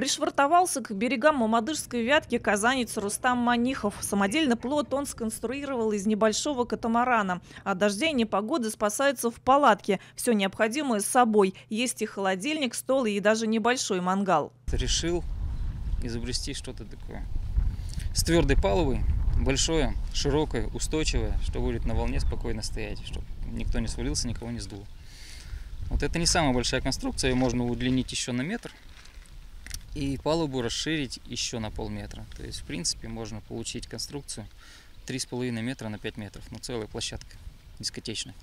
Пришвартовался к берегам Мамадышской вятки казанец Рустам Манихов. Самодельный плот он сконструировал из небольшого катамарана. От дождей и непогоды спасается в палатке. Все необходимое с собой. Есть и холодильник, стол и даже небольшой мангал. Решил изобрести что-то такое. С твердой палубой, большое, широкое, устойчивое, что будет на волне спокойно стоять, чтобы никто не свалился, никого не сдуло. Вот это не самая большая конструкция, ее можно удлинить еще на метр и палубу расширить еще на полметра. То есть, в принципе, можно получить конструкцию 3,5 метра на 5 метров, ну целая площадка дискотечная.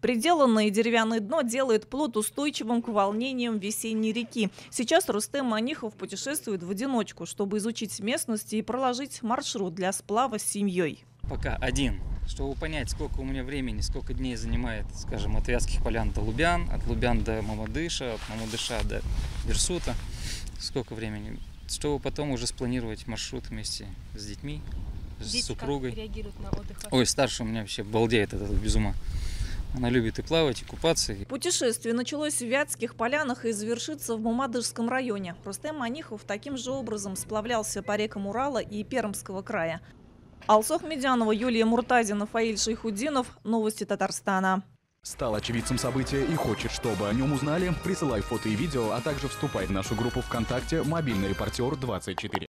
Приделанное деревянное дно делает плот устойчивым к волнениям весенней реки. Сейчас Рустем Манихов путешествует в одиночку, чтобы изучить местность и проложить маршрут для сплава с семьей. Пока один чтобы понять, сколько у меня времени, сколько дней занимает, скажем, от Вятских полян до Лубян, от Лубян до Мамадыша, от Мамадыша до Версута, сколько времени, чтобы потом уже спланировать маршрут вместе с детьми, с Дети супругой. как реагируют на отдых? Ой, старшая у меня вообще балдеет от этого без ума. Она любит и плавать, и купаться. Путешествие началось в Вятских полянах и завершится в Мамадышском районе. Рустем Манихов таким же образом сплавлялся по рекам Урала и Пермского края. Алсох Медянова, Юлия Муртазина, Фаиль Шейхудинов. Новости Татарстана. Стал очевидцем события и хочет, чтобы о нем узнали? Присылай фото и видео, а также вступай в нашу группу ВКонтакте «Мобильный репортер 24».